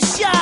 the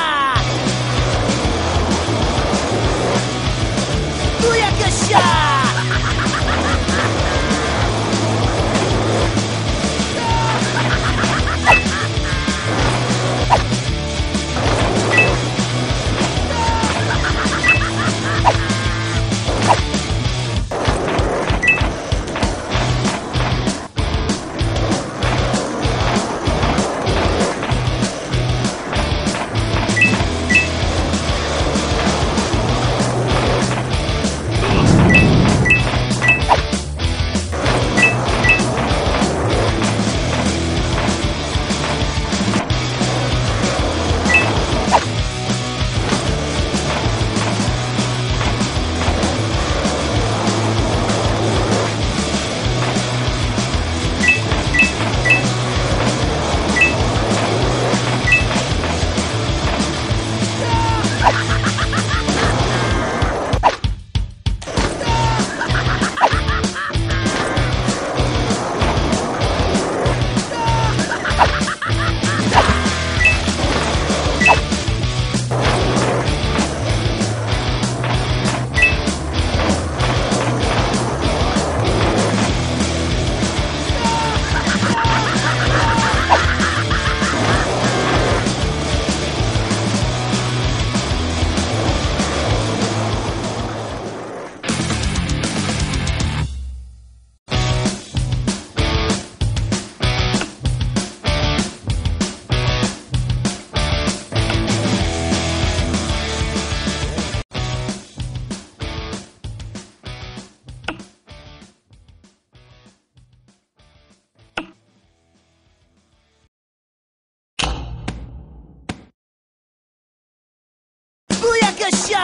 Take a shot.